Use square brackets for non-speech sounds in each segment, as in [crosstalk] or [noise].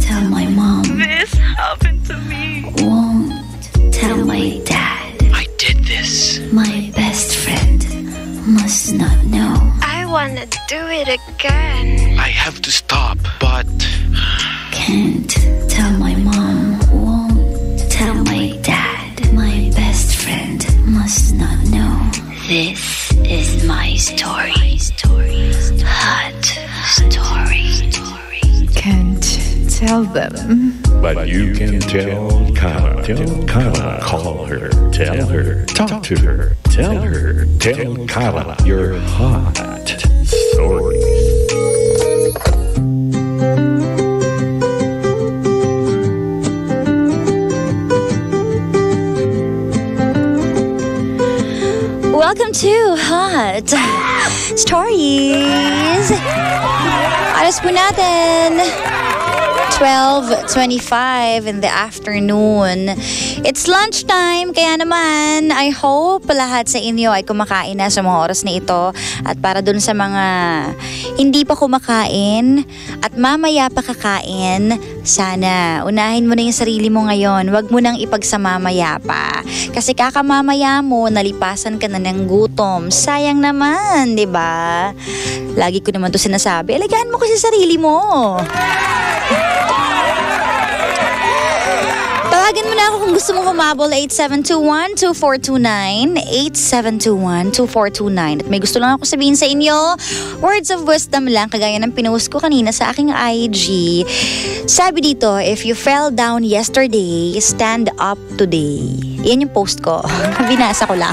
tell my mom. This happened to me. Won't tell my dad. I did this. My best friend must not know. I wanna do it again. I have to stop, but Can't tell my mom. Won't tell my dad. My best friend must not know. This is my story. Hot story. Can't tell them. But you can tell Kara. Tell Kara. Call her. Tell her. Talk to her. Tell her. Tell Kara your hot stories. Welcome to Hot Stories. Alas po natin. 12.25 in the afternoon. It's lunchtime, kaya naman, I hope lahat sa inyo ay kumakain na sa mga oras na ito. At para dun sa mga hindi pa kumakain at mamaya pa kakain, sana unahin mo na yung sarili mo ngayon. Huwag mo nang ipagsamamaya pa. Kasi kakamamaya mo, nalipasan ka na ng gutom. Sayang naman, di ba? Lagi ko naman to sinasabi, alagaan mo kasi sarili mo. Tawagan mo na ako kung gusto mo humabol 8721-2429 8721-2429 At may gusto lang ako sabihin sa inyo Words of wisdom lang Kagaya ng pinost ko kanina sa aking IG Sabi dito If you fell down yesterday Stand up today. Yan yung post ko. [laughs] Binasa ko lang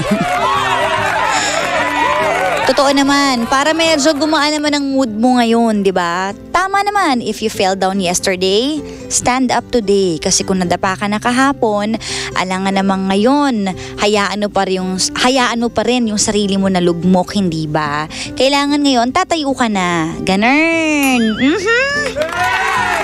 Totoo naman, para medyo gumaan naman ang mood mo ngayon, di ba? Tama naman, if you fell down yesterday, stand up today. Kasi kung nadapa ka na kahapon, alangan namang ngayon, hayaan mo pa rin yung, hayaan mo pa rin yung sarili mo na lugmok, hindi ba? Kailangan ngayon, tatayo ka na. Ganun. Mhm.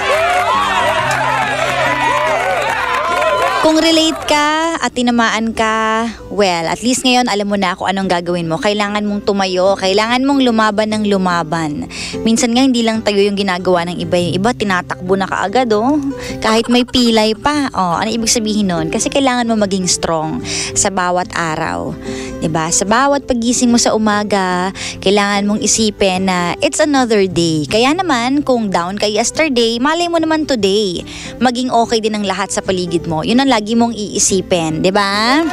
Kung relate ka at tinamaan ka, well, at least ngayon alam mo na kung anong gagawin mo. Kailangan mong tumayo, kailangan mong lumaban ng lumaban. Minsan nga hindi lang tayo yung ginagawa ng iba. Yung iba tinatakbo na kaagad oh. Kahit may pilay pa. Oh, ano ibig sabihin nun? Kasi kailangan mo maging strong sa bawat araw. 'Di ba? Sa bawat pagising mo sa umaga, kailangan mong isipin na it's another day. Kaya naman, kung down ka yesterday, malay mo naman today. Maging okay din ang lahat sa paligid mo. Yun ang lagi mong iisipin, 'di ba?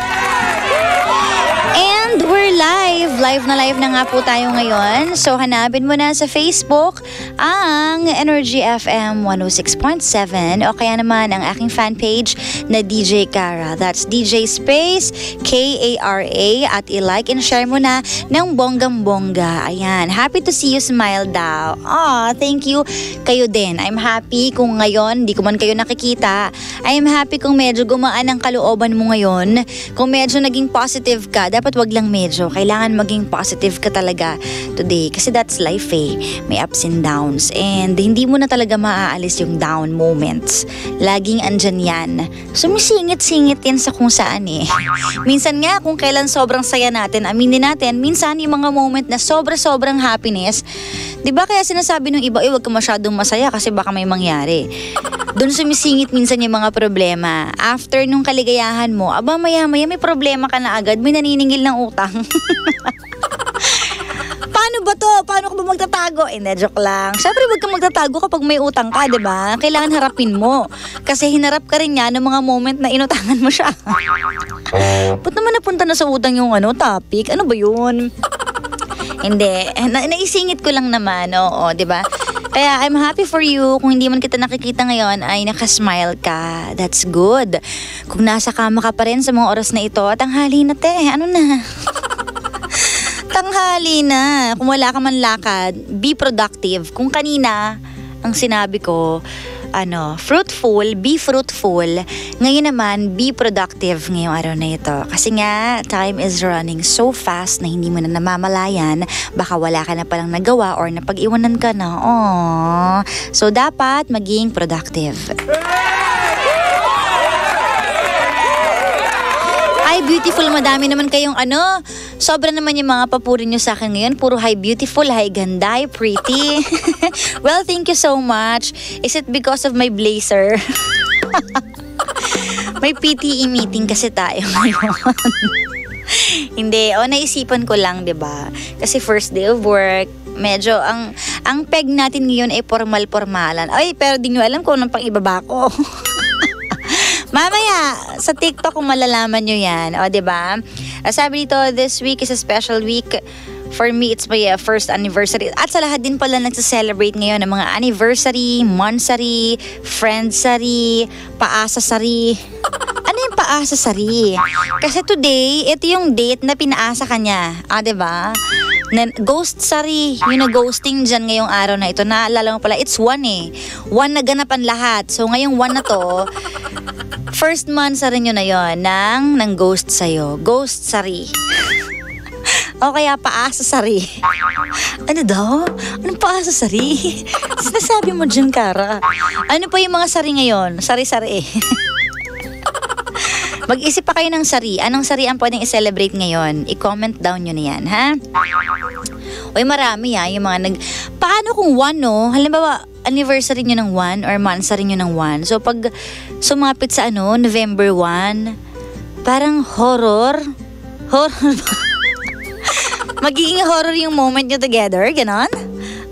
And we're live. Live na live na nga po tayo ngayon. So hanapin mo na sa Facebook ang Energy FM 106.7 o kaya naman ang aking fan page na DJ Kara. That's DJ Space K-A-R-A at i-like and share mo na ng bonggang-bongga. Ayan. Happy to see you smile daw. Aw, thank you. Kayo din. I'm happy kung ngayon, di ko man kayo nakikita. I'm happy kung medyo gumaan ang kalooban mo ngayon. Kung medyo naging positive ka, dapat wag lang medyo. Kailangan maging positive ka talaga today. Kasi that's life eh. May ups and downs. And hindi mo na talaga maaalis yung down moments. Laging andyan yan. Sumisingit-singit yan sa kung saan eh. Minsan nga, kung kailan sobrang saya natin, aminin natin, minsan yung mga moment na sobra-sobrang happiness, di ba kaya sinasabi ng iba, eh, wag ka masyadong masaya kasi baka may mangyari. Doon sumisingit minsan yung mga problema. After nung kaligayahan mo, aba maya-maya may problema ka na agad, may naniningil ng utang. [laughs] Paano ba to? Paano ka ba magtatago? Eh, hindi, joke lang. Siyempre, wag kang magtatago kapag may utang ka, di ba? Kailangan harapin mo. Kasi hinarap ka rin niya ng mga moment na inutangan mo siya. [laughs] Ba't naman napunta na sa utang yung ano, topic? Ano ba yun? Hindi. Na- naisingit ko lang naman, oo, di ba? Kaya I'm happy for you. Kung hindi man kita nakikita ngayon ay nakasmile ka. That's good. Kung nasa kama ka pa rin sa mga oras na ito, tanghali na te. Ano na? [laughs] tanghali na. Kung wala ka man lakad, be productive. Kung kanina, ang sinabi ko, ano, fruitful, be fruitful. Ngayon naman, be productive ngayong araw na ito. Kasi nga, time is running so fast na hindi mo na namamalayan. Baka wala ka na palang nagawa or napag-iwanan ka na. Aww. So, dapat maging productive. Ay, beautiful. Madami naman kayong ano, Sobra naman yung mga papuri nyo sa akin ngayon. Puro hi beautiful, hi ganda, hi pretty. [laughs] well, thank you so much. Is it because of my blazer? [laughs] May PTE meeting kasi tayo [laughs] ngayon. Hindi, o naisipan ko lang, 'di ba? Kasi first day of work, medyo ang ang peg natin ngayon ay formal-formalan. Ay, pero di nyo alam kung anong pang ibaba ko. Mamaya, sa TikTok kung malalaman nyo yan. O, ba? Diba? Sabi dito, this week is a special week. For me, it's my uh, first anniversary. At sa lahat din pala nagsa-celebrate ngayon ng mga anniversary, monthsary, friendsary, paasasary. Ano yung paasasary? Kasi today, ito yung date na pinaasa kanya. Ah, 'di ba? Na, ghost sari, yung na-ghosting dyan ngayong araw na ito. Naalala mo pala, it's one eh. One na ganapan lahat. So ngayong one na to, first month sa rin yun na yun ng, ng ghost sa'yo. Ghost sari. [laughs] o kaya paasa sari. Ano daw? Anong paasa sari? [laughs] Sinasabi mo dyan, Kara. Ano pa yung mga sari ngayon? Sari-sari. [laughs] Mag-isip pa kayo ng sari. Anong sari ang pwedeng i-celebrate ngayon? I-comment down nyo na yan, ha? Uy, marami ha, yung mga nag... Paano kung one, no? Halimbawa, anniversary nyo ng one or monthsary nyo ng one. So, pag sumapit sa ano, November 1, parang horror. Horror [laughs] Magiging horror yung moment nyo together, ganon?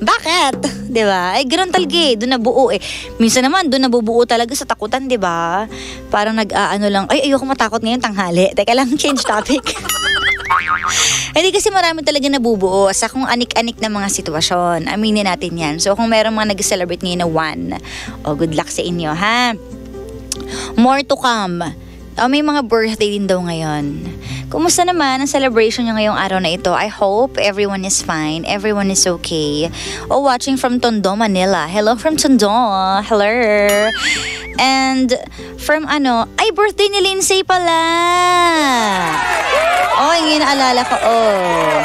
Bakit? ba? Ay ganoon talaga eh, doon nabuo eh. Minsan naman doon nabubuo talaga sa takutan, ba? Parang nag-aano lang, ay ayoko matakot ngayon tanghali. Teka lang, [laughs] change topic. Hindi kasi marami talaga nabubuo sa kung anik-anik na mga sitwasyon. Aminin natin yan. So kung meron mga nag-celebrate ngayon na one, oh, good luck sa inyo ha. More to come. Oh, may mga birthday din daw ngayon. Kumusta naman ang celebration niyo ngayong araw na ito? I hope everyone is fine, everyone is okay. Oh, watching from Tondo, Manila. Hello from Tondo. Hello. And from ano, ay birthday ni Lindsay pala. Oh, yung naalala ko. Oh.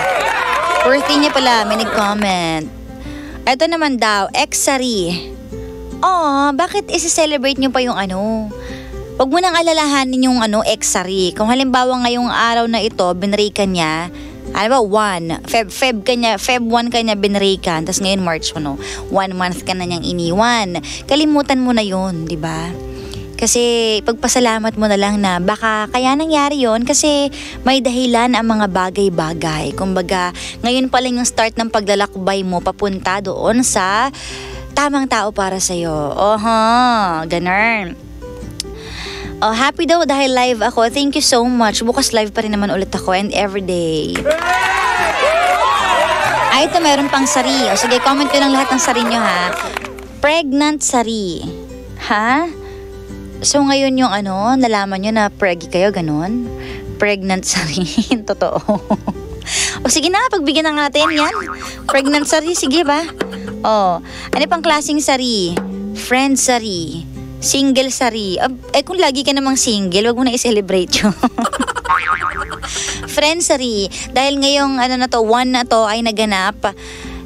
Birthday niya pala, may nag-comment. Ito naman daw, Exari. Oh, bakit isi-celebrate niyo pa yung ano? Huwag mo nang alalahanin yung ano, exary. Kung halimbawa ngayong araw na ito, binray ka niya, ano ba, one, Feb, Feb kanya, Feb 1 kanya binray ka, tapos ngayon March 1, one month ka na niyang iniwan. Kalimutan mo na yun, di ba? Kasi pagpasalamat mo na lang na baka kaya nangyari yon kasi may dahilan ang mga bagay-bagay. Kumbaga, ngayon pa lang yung start ng paglalakbay mo papunta doon sa tamang tao para sa'yo. Oho, ganun. Oh, happy daw dahil live ako. Thank you so much. Bukas live pa rin naman ulit ako and everyday. Ay, ito meron pang sari. O sige, comment ko lang lahat ng sari nyo ha. Pregnant sari. Ha? So ngayon yung ano, nalaman nyo na preggy kayo, ganun? Pregnant sari. [laughs] Totoo. o sige na, pagbigyan na natin yan. Pregnant sari, sige ba? Oh, ano pang klaseng sari? Friend sari. Single sari. Eh kung lagi ka namang single, wag mo na i-celebrate yun. [laughs] Friend sari. Dahil ngayong ano na to, one na to ay naganap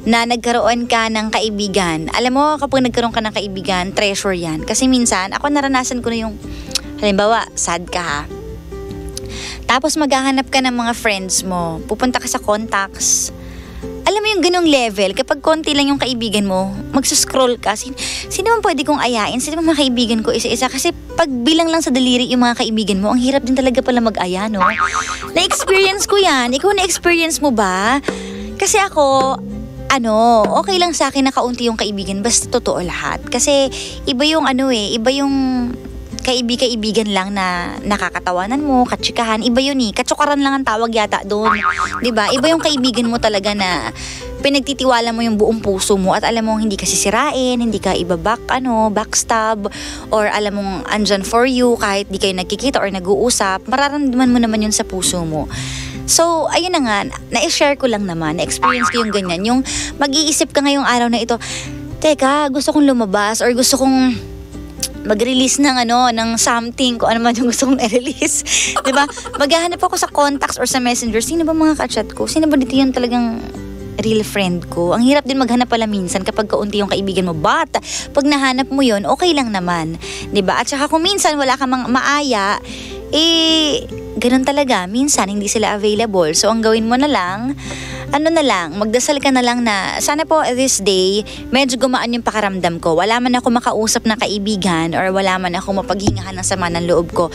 na nagkaroon ka ng kaibigan. Alam mo, kapag nagkaroon ka ng kaibigan, treasure yan. Kasi minsan, ako naranasan ko na yung, halimbawa, sad ka ha. Tapos maghahanap ka ng mga friends mo. Pupunta ka sa contacts alam mo yung ganong level, kapag konti lang yung kaibigan mo, magsuscroll ka, sin sino man pwede kong ayain? Sino man mga kaibigan ko isa-isa? Kasi pag bilang lang sa daliri yung mga kaibigan mo, ang hirap din talaga pala mag-aya, no? Na-experience ko yan. Ikaw na-experience mo ba? Kasi ako, ano, okay lang sa akin na kaunti yung kaibigan, basta totoo lahat. Kasi iba yung ano eh, iba yung kaibig-kaibigan lang na nakakatawanan mo, katsikahan, iba yun eh. Katsukaran lang ang tawag yata doon. ba? Iba yung kaibigan mo talaga na pinagtitiwala mo yung buong puso mo at alam mo hindi ka sisirain, hindi ka ibabak ano, backstab or alam mong andyan for you kahit di kayo nagkikita or nag-uusap, mararamdaman mo naman yun sa puso mo. So, ayun na nga, na-share ko lang naman, na-experience ko yung ganyan, yung mag-iisip ka ngayong araw na ito, teka, gusto kong lumabas or gusto kong mag-release ng ano, ng something, kung ano man yung gusto kong i-release. ba [laughs] diba? Maghahanap ako sa contacts or sa messenger. Sino ba mga kachat ko? Sino ba dito yung talagang real friend ko. Ang hirap din maghanap pala minsan kapag kaunti yung kaibigan mo. But, pag nahanap mo yon okay lang naman. 'di ba At saka kung minsan wala ka mang maaya, eh, ganun talaga. Minsan, hindi sila available. So, ang gawin mo na lang, ano na lang, magdasal ka na lang na sana po this day, medyo gumaan yung pakaramdam ko. Wala man ako makausap na kaibigan or wala man ako mapaghingahan ng sama ng loob ko.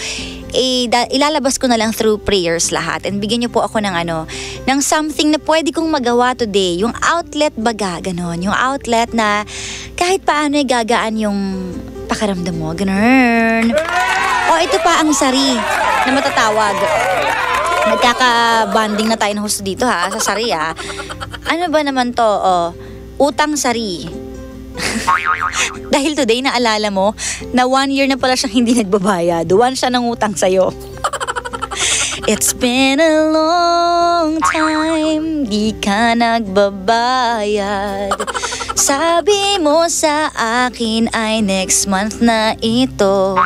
Eh, da- ilalabas ko na lang through prayers lahat. And bigyan niyo po ako ng ano, ng something na pwede kong magawa today. Yung outlet baga, ganon. Yung outlet na kahit paano ay gagaan yung pakaramdam mo. Ganun. O ito pa ang sari na matatawag. Nagkaka-banding na tayo ng host dito ha, sa sari ha. Ano ba naman to? O, utang sari. [laughs] Dahil today naalala mo na one year na pala siyang hindi nagbabayad. One siya ng utang sa'yo. [laughs] It's been a long time, di ka nagbabayad. Sabi mo sa akin ay next month na ito.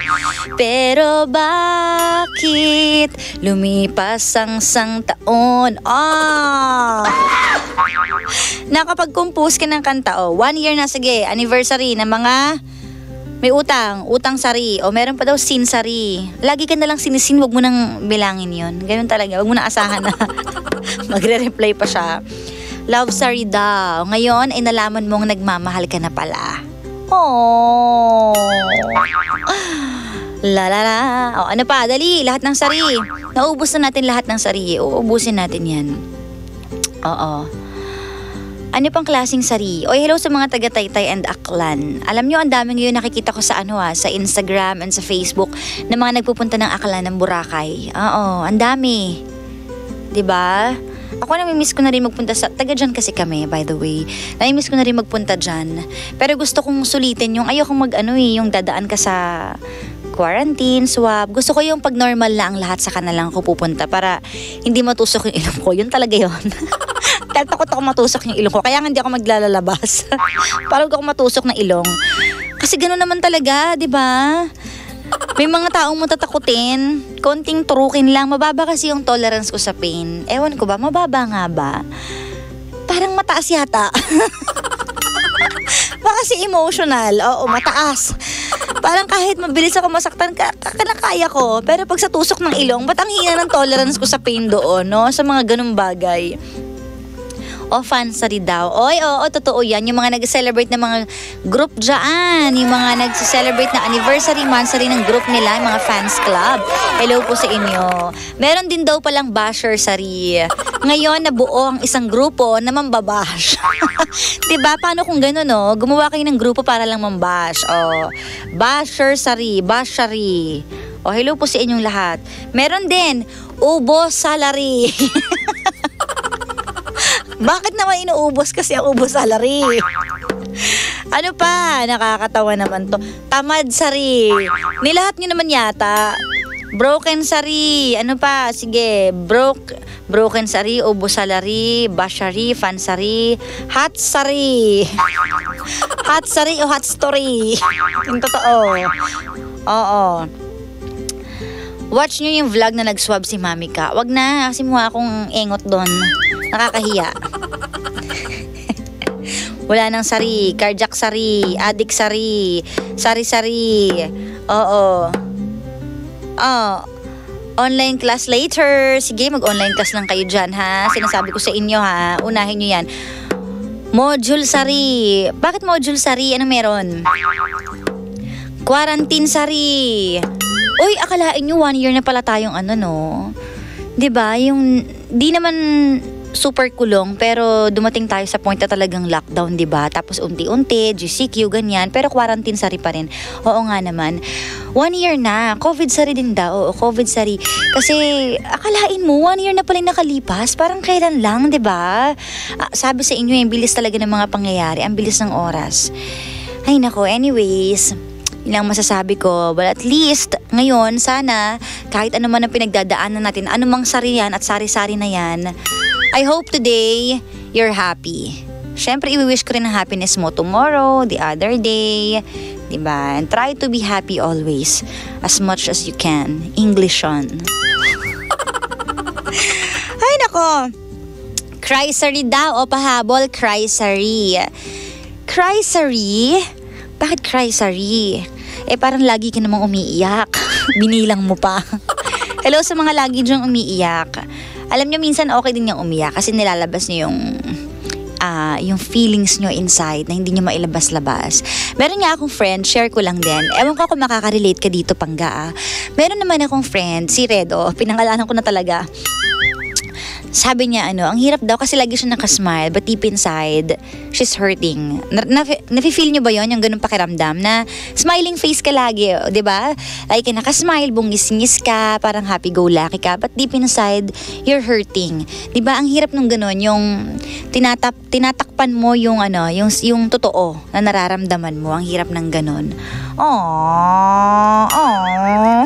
Pero bakit lumipas ang sang taon? Ah! Nakapag-compose ka ng kanta, oh. One year na, sige, anniversary ng mga may utang, utang sari, o meron pa daw sin sari. Lagi ka nalang sinisin, wag mo nang bilangin yon. Ganun talaga, wag mo na asahan na [laughs] magre-reply pa siya. Love sari daw. Ngayon ay nalaman mong nagmamahal ka na pala. Oh. La la la. O ano pa, dali, lahat ng sari. Naubos na natin lahat ng sari. Uubusin natin yan. Oo. Ano pang klaseng sari? Oy, hello sa mga taga Taytay and Aklan. Alam nyo, ang dami ngayon nakikita ko sa ano ah, sa Instagram and sa Facebook na mga nagpupunta ng Aklan ng Boracay. Oo, ang dami. 'Di ba? Ako namimiss ko na rin magpunta sa, taga dyan kasi kami by the way. Namimiss ko na rin magpunta dyan. Pero gusto kong sulitin yung, ayokong mag ano eh, yung dadaan ka sa quarantine, swab. Gusto ko yung pag normal na ang lahat sa kanalang ko pupunta para hindi matusok yung ilong ko. Yun talaga yun. [laughs] Dahil takot ako matusok yung ilong ko. Kaya hindi ako maglalabas. [laughs] para huwag ako matusok ng ilong. Kasi gano'n naman talaga, di ba? May mga taong matatakutin. Konting turukin lang. Mababa kasi yung tolerance ko sa pain. Ewan ko ba, mababa nga ba? Parang mataas yata. [laughs] Baka kasi emotional. Oo, mataas. Parang kahit mabilis ako masaktan, ka, ka- kinakaya ko. Pero pag sa tusok ng ilong, ba't ang hina ng tolerance ko sa pain doon, no? Sa mga ganung bagay. O fansary daw. Oy, oo, totoo yan. Yung mga nag-celebrate ng mga group dyan. Yung mga nag-celebrate na anniversary, monthsary ng group nila, mga fans club. Hello po sa inyo. Meron din daw palang basher sari. Ngayon, nabuo ang isang grupo na mambabash. [laughs] 'Di ba Paano kung gano'n, no? Gumawa kayo ng grupo para lang mambash. O, basher sari, bashari. O, hello po sa inyong lahat. Meron din, ubo salary. [laughs] Bakit naman inuubos kasi ang ubos salary? Ano pa? Nakakatawa naman to. Tamad sari. Nilahat nyo naman yata. Broken sari. Ano pa? Sige. Broke, broken sari, ubos salary, bashari, fansari, hot sari. Hot sari o hot story. Yung totoo. Oo. Watch nyo yung vlog na nag-swab si Mami ka. Wag na, kasi mukha akong engot doon. Nakakahiya. Wala nang sari, cardiac sari, addict sari, sari-sari. Oo. Oh. Online class later. Sige, mag-online class lang kayo dyan, ha? Sinasabi ko sa inyo, ha? Unahin nyo yan. Module sari. Bakit module sari? Ano meron? Quarantine sari. Uy, akalain nyo one year na pala tayong ano, no? 'Di ba Yung, di naman super kulong, pero dumating tayo sa point na talagang lockdown, 'di ba Tapos unti-unti, GCQ, ganyan, pero quarantine sari pa rin. Oo nga naman. One year na, COVID sari din daw, oo, COVID sari. Kasi, akalain mo, one year na pala nakalipas, parang kailan lang, 'di ba Ah, sabi sa inyo, yung bilis talaga ng mga pangyayari, ang bilis ng oras. Ay nako, anyways, yun masasabi ko. But at least, ngayon, sana, kahit ano man ang pinagdadaanan natin, anumang sari yan at sari-sari na yan, I hope today, you're happy. Siyempre, i-wish ko rin ang happiness mo tomorrow, the other day, diba? And try to be happy always, as much as you can. English on. [laughs] Ay, nako. Crysery daw o pahabol, crysery. Crysery? Bakit crysery? Eh parang lagi ka namang umiiyak. [laughs] Binilang mo pa. [laughs] Hello sa mga lagi diyang umiiyak. Alam niyo, minsan okay din yung umiyak kasi nilalabas niyo yung ah, yung feelings nyo inside na hindi nyo mailabas-labas. Meron nga akong friend, share ko lang din. Ewan ko kung makaka-relate ka dito, Pangga. ah. Meron naman akong friend, si Redo, pinangalanan ko na talaga. Sabi niya, ano, ang hirap daw kasi lagi siya nakasmile, but deep inside, she's hurting. Na, na, nafe-feel niyo ba yon yung ganun pakiramdam na smiling face ka lagi, o, di ba? Like, nakasmile, bungis-ngis ka, parang happy-go-lucky ka, but deep inside, you're hurting. Di ba? Ang hirap nung ganun, yung tinatap, tinatakpan mo yung, ano, yung, yung totoo na nararamdaman mo. Ang hirap ng ganun. Aww, aww.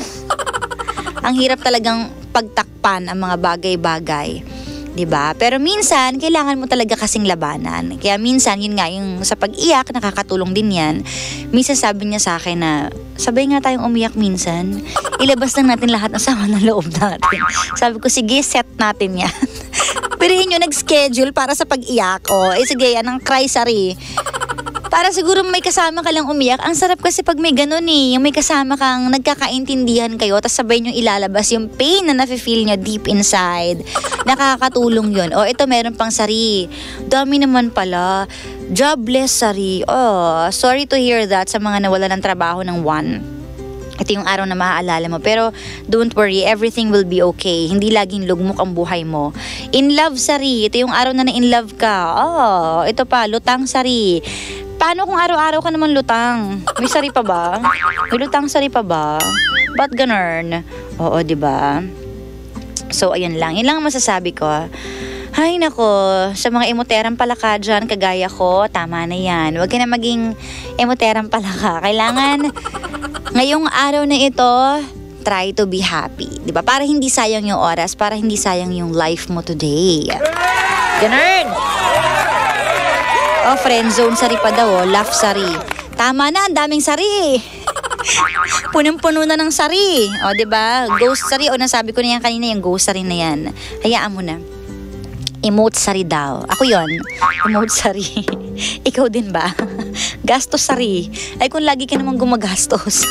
[laughs] ang hirap talagang pagtakpan ang mga bagay-bagay. 'Di ba? Pero minsan kailangan mo talaga kasing labanan. Kaya minsan yun nga yung sa pag-iyak nakakatulong din 'yan. Minsan sabi niya sa akin na sabay nga tayong umiyak minsan. Ilabas lang natin lahat ng sama ng loob natin. Sabi ko sige, set natin 'yan. [laughs] Pero yun yung nag-schedule para sa pag-iyak. O, eh sige, yan ang cry sorry. Para siguro may kasama ka lang umiyak. Ang sarap kasi pag may ganun eh. Yung may kasama kang nagkakaintindihan kayo tapos sabay nyo ilalabas yung pain na nafe-feel nyo deep inside. Nakakatulong yun. O ito meron pang sari. Dami naman pala. Jobless sari. Oh, sorry to hear that sa mga nawala ng trabaho ng one ito yung araw na maaalala mo. Pero don't worry, everything will be okay. Hindi laging lugmok ang buhay mo. In love, Sari. Ito yung araw na na-in love ka. Oh, ito pa, lutang, Sari. Paano kung araw-araw ka naman lutang? May sari pa ba? May lutang sari pa ba? Ba't ganun? Oo, di ba? So, ayun lang. Yun lang ang masasabi ko. Ay, nako. Sa mga emoterang palaka dyan, kagaya ko, tama na yan. Huwag ka na maging emoterang palaka. Kailangan, ngayong araw na ito, try to be happy. Ba? Para hindi sayang yung oras, para hindi sayang yung life mo today. Ganun! Oh, friend zone sari pa daw, oh. Laugh sari. Tama na, ang daming sari. [laughs] Punong-puno na ng sari. O, di ba? Ghost sari. O, nasabi ko na yan kanina, yung ghost sari na yan. Hayaan mo na. Emote sari daw. Ako yon Emote sari. [laughs] Ikaw din ba? [laughs] Gastos sari. Ay, kung lagi ka namang gumagastos.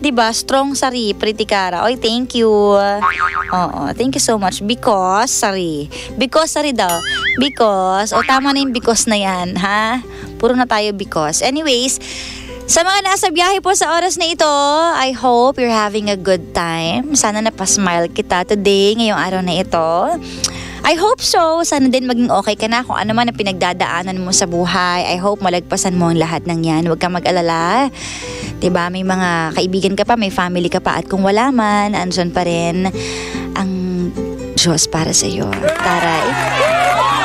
'Di ba? Strong sari, pretty Cara. Oy, thank you. Oo, thank you so much because sari. Because sari daw. Because, o tama na yung because na 'yan, ha? Puro na tayo because. Anyways, sa mga nasa biyahe po sa oras na ito, I hope you're having a good time. Sana napasmile kita today, ngayong araw na ito. I hope so. Sana din maging okay ka na kung ano man ang pinagdadaanan mo sa buhay. I hope malagpasan mo ang lahat ng yan. Huwag kang mag-alala. 'Di ba May mga kaibigan ka pa, may family ka pa. At kung wala man, andyan pa rin ang Diyos para sa iyo. Taray.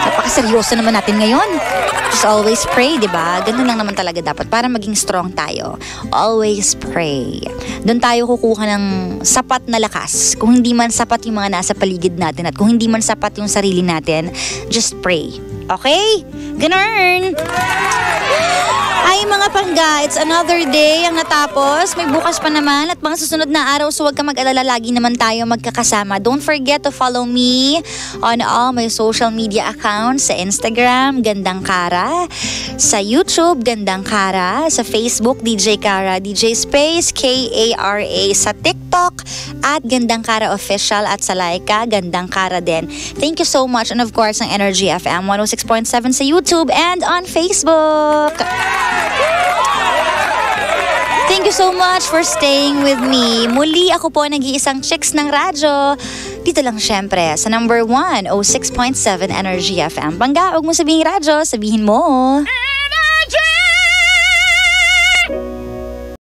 Napakaseryoso naman natin ngayon. Just always pray, di ba? Ganun lang naman talaga dapat para maging strong tayo. Always pray. Doon tayo kukuha ng sapat na lakas. Kung hindi man sapat yung mga nasa paligid natin at kung hindi man sapat yung sarili natin, just pray. Okay? Ganun! Ay mga pangga, it's another day ang natapos. May bukas pa naman at mga susunod na araw so huwag ka mag-alala. Lagi naman tayo magkakasama. Don't forget to follow me on all my social media accounts sa Instagram, Gandang Kara, sa YouTube, Gandang Kara, sa Facebook, DJ Kara, DJ Space, K-A-R-A, sa TikTok, at Gandang Kara Official at sa Laika, Gandang Kara din. Thank you so much and of course ang Energy FM 106.7 sa YouTube and on Facebook. Thank you so much for staying with me. Muli ako po nag-iisang chicks ng radyo. Dito lang syempre sa number 1, 06.7 Energy FM. Bangga, huwag mo sabihin radyo, sabihin mo.